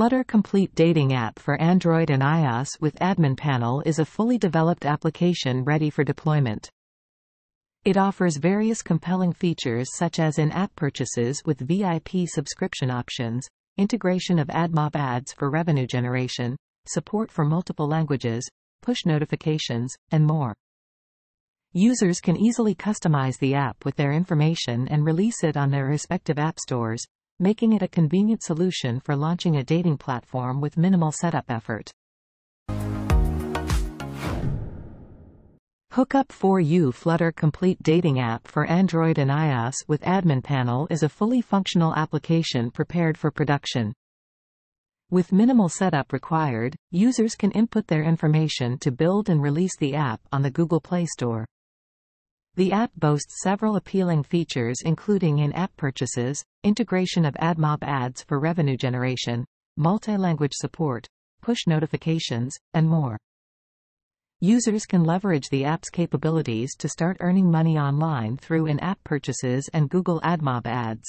Flutter Complete Dating app for Android and iOS with Admin Panel is a fully developed application ready for deployment. It offers various compelling features such as in-app purchases with VIP subscription options, integration of AdMob ads for revenue generation, support for multiple languages, push notifications, and more. Users can easily customize the app with their information and release it on their respective app stores, making it a convenient solution for launching a dating platform with minimal setup effort. Hookup4u Flutter Complete Dating app for Android and iOS with Admin Panel is a fully functional application prepared for production. With minimal setup required, users can input their information to build and release the app on the Google Play Store. The app boasts several appealing features including in-app purchases, integration of AdMob ads for revenue generation, multi-language support, push notifications, and more. Users can leverage the app's capabilities to start earning money online through in-app purchases and Google AdMob ads.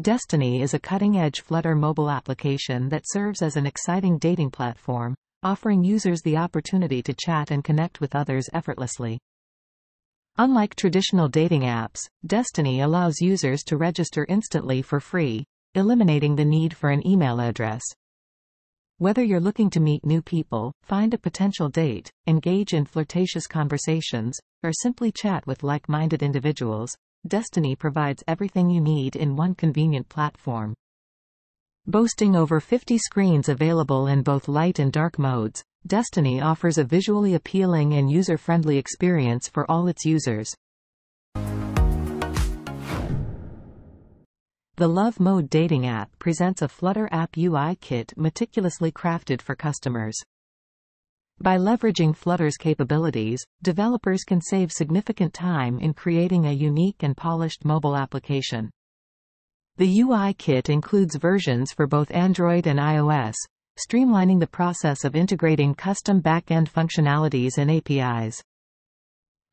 Destiny is a cutting-edge Flutter mobile application that serves as an exciting dating platform, offering users the opportunity to chat and connect with others effortlessly. Unlike traditional dating apps, Destiny allows users to register instantly for free, eliminating the need for an email address. Whether you're looking to meet new people, find a potential date, engage in flirtatious conversations, or simply chat with like-minded individuals, Destiny provides everything you need in one convenient platform. Boasting over 50 screens available in both light and dark modes, Destiny offers a visually appealing and user-friendly experience for all its users. The LuvMode dating app presents a Flutter app UI kit meticulously crafted for customers. By leveraging Flutter's capabilities, developers can save significant time in creating a unique and polished mobile application. The UI kit includes versions for both Android and iOS, streamlining the process of integrating custom back-end functionalities and APIs.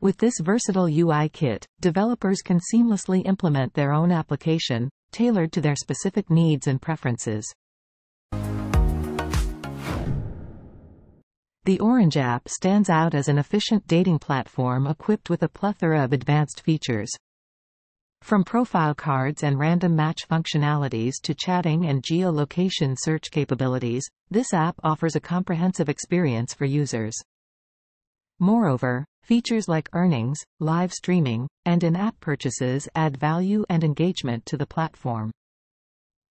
With this versatile UI kit, developers can seamlessly implement their own application, tailored to their specific needs and preferences. The Orange app stands out as an efficient dating platform equipped with a plethora of advanced features. From profile cards and random match functionalities to chatting and geolocation search capabilities, this app offers a comprehensive experience for users. Moreover, features like earnings, live streaming, and in-app purchases add value and engagement to the platform.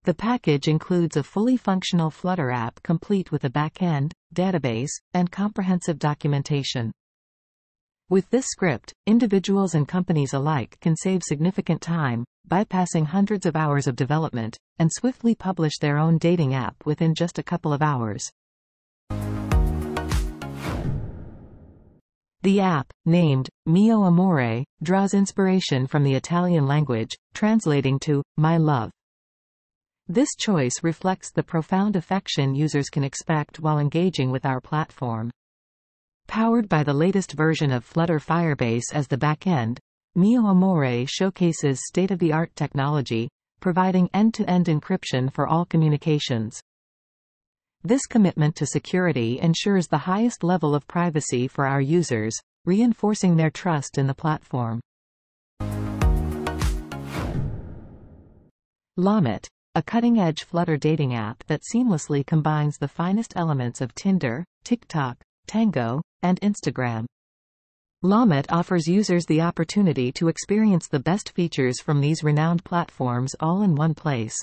The package includes a fully functional Flutter app complete with a backend, database, and comprehensive documentation. With this script, individuals and companies alike can save significant time, bypassing hundreds of hours of development, and swiftly publish their own dating app within just a couple of hours. The app, named Mio Amore, draws inspiration from the Italian language, translating to My Love. This choice reflects the profound affection users can expect while engaging with our platform. Powered by the latest version of Flutter Firebase as the backend, Mio Amore showcases state-of-the-art technology, providing end-to-end encryption for all communications. This commitment to security ensures the highest level of privacy for our users, reinforcing their trust in the platform. Lamat, a cutting-edge Flutter dating app that seamlessly combines the finest elements of Tinder, TikTok, Tango, and Instagram. Lamat offers users the opportunity to experience the best features from these renowned platforms all in one place.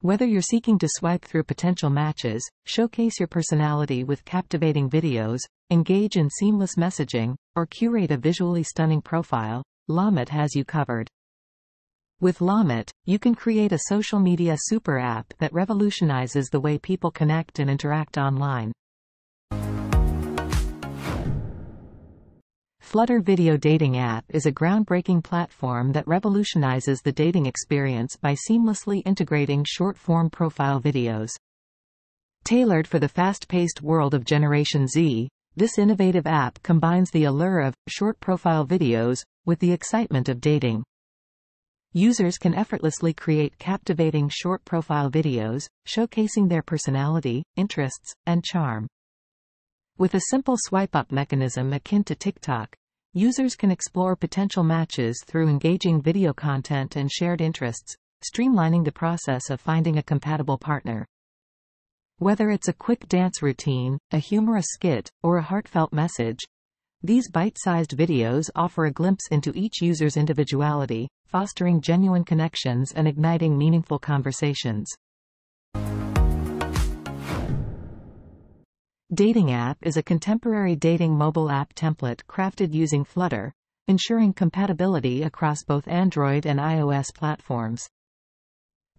Whether you're seeking to swipe through potential matches, showcase your personality with captivating videos, engage in seamless messaging, or curate a visually stunning profile, Lamat has you covered. With Lamat, you can create a social media super app that revolutionizes the way people connect and interact online. Flutter Video Dating App is a groundbreaking platform that revolutionizes the dating experience by seamlessly integrating short-form profile videos. Tailored for the fast-paced world of Generation Z, this innovative app combines the allure of short profile videos with the excitement of dating. users can effortlessly create captivating short profile videos, showcasing their personality, interests, and charm. With a simple swipe-up mechanism akin to TikTok, users can explore potential matches through engaging video content and shared interests, streamlining the process of finding a compatible partner. Whether it's a quick dance routine, a humorous skit, or a heartfelt message, these bite-sized videos offer a glimpse into each user's individuality, fostering genuine connections and igniting meaningful conversations. Dating App is a contemporary dating mobile app template crafted using Flutter, ensuring compatibility across both Android and iOS platforms.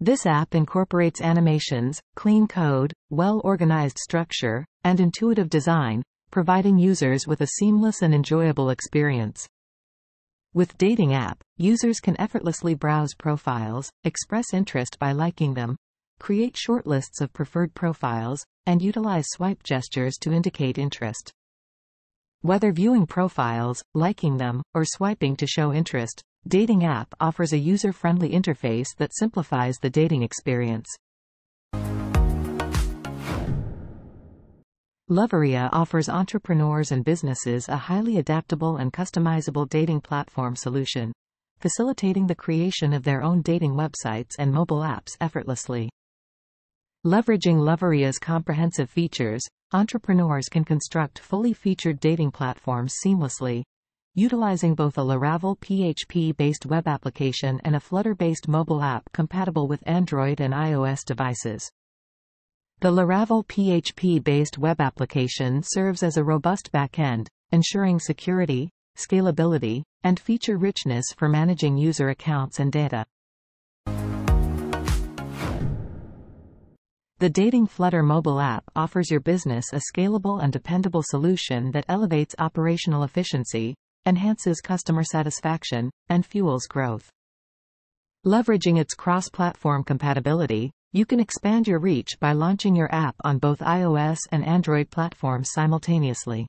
This app incorporates animations, clean code, well-organized structure, and intuitive design, providing users with a seamless and enjoyable experience. With Dating App, users can effortlessly browse profiles, express interest by liking them, create shortlists of preferred profiles, and utilize swipe gestures to indicate interest. Whether viewing profiles, liking them, or swiping to show interest, Dating App offers a user-friendly interface that simplifies the dating experience. Loveria offers entrepreneurs and businesses a highly adaptable and customizable dating platform solution, facilitating the creation of their own dating websites and mobile apps effortlessly. Leveraging Loveria's comprehensive features, entrepreneurs can construct fully featured dating platforms seamlessly, utilizing both a Laravel PHP-based web application and a Flutter-based mobile app compatible with Android and iOS devices. The Laravel PHP-based web application serves as a robust backend, ensuring security, scalability, and feature richness for managing user accounts and data. The Dating Flutter mobile app offers your business a scalable and dependable solution that elevates operational efficiency, enhances customer satisfaction, and fuels growth. Leveraging its cross-platform compatibility, you can expand your reach by launching your app on both iOS and Android platforms simultaneously.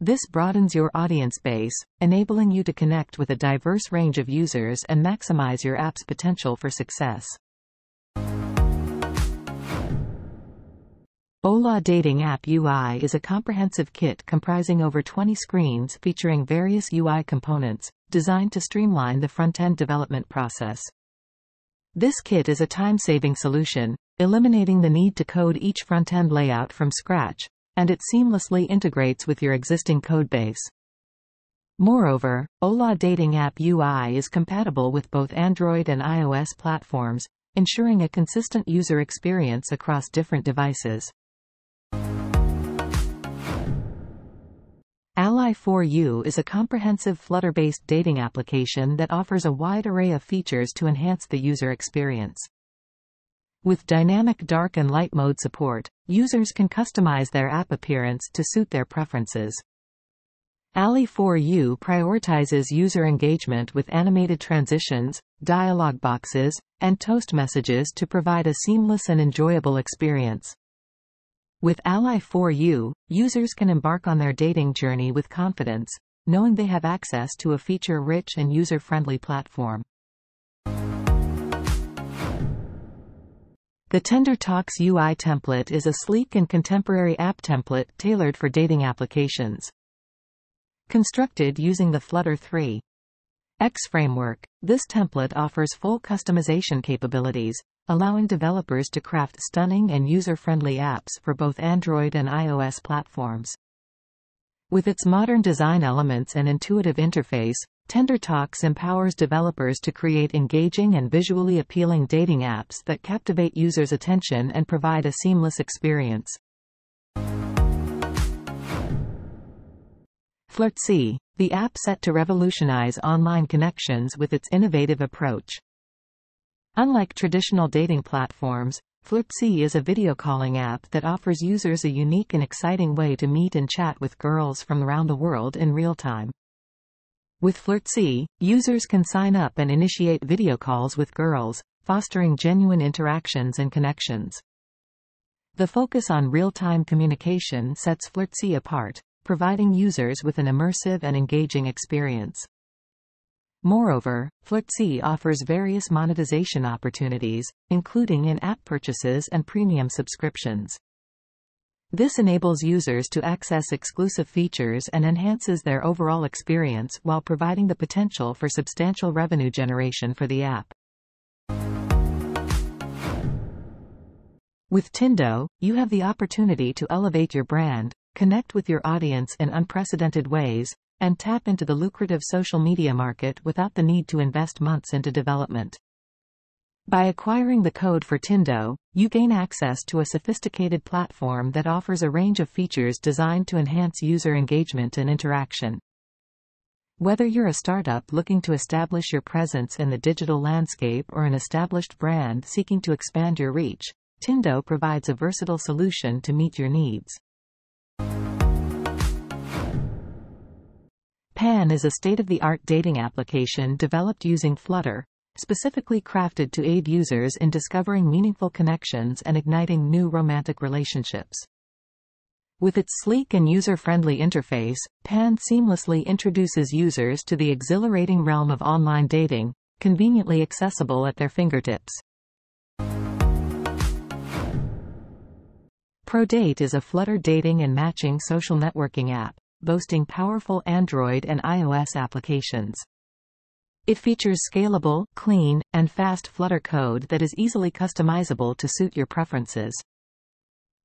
This broadens your audience base, enabling you to connect with a diverse range of users and maximize your app's potential for success. Hola Dating App UI is a comprehensive kit comprising over 20 screens featuring various UI components, designed to streamline the front-end development process. This kit is a time-saving solution, eliminating the need to code each front-end layout from scratch, and it seamlessly integrates with your existing codebase. Moreover, Hola Dating App UI is compatible with both Android and iOS platforms, ensuring a consistent user experience across different devices. Ally4U is a comprehensive Flutter-based dating application that offers a wide array of features to enhance the user experience. With dynamic dark and light mode support, users can customize their app appearance to suit their preferences. Ally4U prioritizes user engagement with animated transitions, dialog boxes, and toast messages to provide a seamless and enjoyable experience. With Ally4U, users can embark on their dating journey with confidence, knowing they have access to a feature-rich and user-friendly platform. The TenderTalks UI template is a sleek and contemporary app template tailored for dating applications. Constructed using the Flutter 3. X framework, this template offers full customization capabilities, allowing developers to craft stunning and user-friendly apps for both Android and iOS platforms. With its modern design elements and intuitive interface, TenderTalks empowers developers to create engaging and visually appealing dating apps that captivate users' attention and provide a seamless experience. Flirtzy, the app set to revolutionize online connections with its innovative approach. Unlike traditional dating platforms, Flirtzy is a video calling app that offers users a unique and exciting way to meet and chat with girls from around the world in real time. With Flirtzy, users can sign up and initiate video calls with girls, fostering genuine interactions and connections. The focus on real-time communication sets Flirtzy apart, providing users with an immersive and engaging experience. Moreover, Flirtzy offers various monetization opportunities, including in-app purchases and premium subscriptions. This enables users to access exclusive features and enhances their overall experience while providing the potential for substantial revenue generation for the app. With Tindo, you have the opportunity to elevate your brand, connect with your audience in unprecedented ways, and tap into the lucrative social media market without the need to invest months into development. By acquiring the code for Tindo, you gain access to a sophisticated platform that offers a range of features designed to enhance user engagement and interaction. Whether you're a startup looking to establish your presence in the digital landscape or an established brand seeking to expand your reach, Tindo provides a versatile solution to meet your needs. Pan is a state-of-the-art dating application developed using Flutter, specifically crafted to aid users in discovering meaningful connections and igniting new romantic relationships. With its sleek and user-friendly interface, Pan seamlessly introduces users to the exhilarating realm of online dating, conveniently accessible at their fingertips. ProDate is a Flutter dating and matching social networking app boasting powerful Android and iOS applications. It features scalable, clean, and fast Flutter code that is easily customizable to suit your preferences.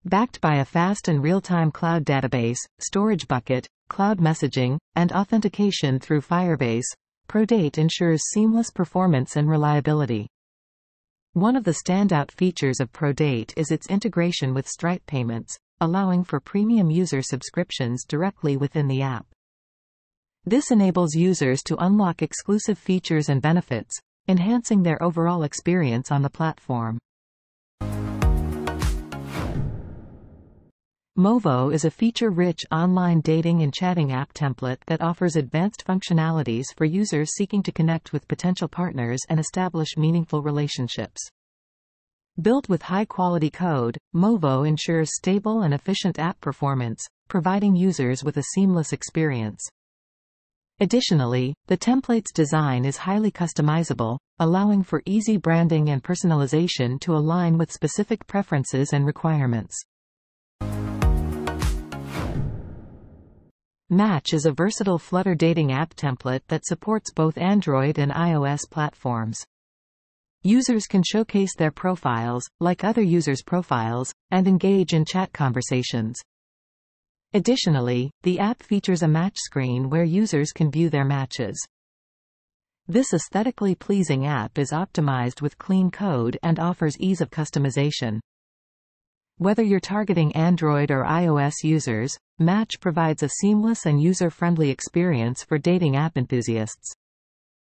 Backed by a fast and real-time cloud database, storage bucket, cloud messaging, and authentication through Firebase, ProDate ensures seamless performance and reliability. One of the standout features of ProDate is its integration with Stripe payments, allowing for premium user subscriptions directly within the app. This enables users to unlock exclusive features and benefits, enhancing their overall experience on the platform. Movo is a feature-rich online dating and chatting app template that offers advanced functionalities for users seeking to connect with potential partners and establish meaningful relationships. Built with high-quality code, Movo ensures stable and efficient app performance, providing users with a seamless experience. Additionally, the template's design is highly customizable, allowing for easy branding and personalization to align with specific preferences and requirements. Match is a versatile Flutter dating app template that supports both Android and iOS platforms. Users can showcase their profiles, like other users' profiles, and engage in chat conversations. Additionally, the app features a match screen where users can view their matches. This aesthetically pleasing app is optimized with clean code and offers ease of customization. Whether you're targeting Android or iOS users, Match provides a seamless and user-friendly experience for dating app enthusiasts.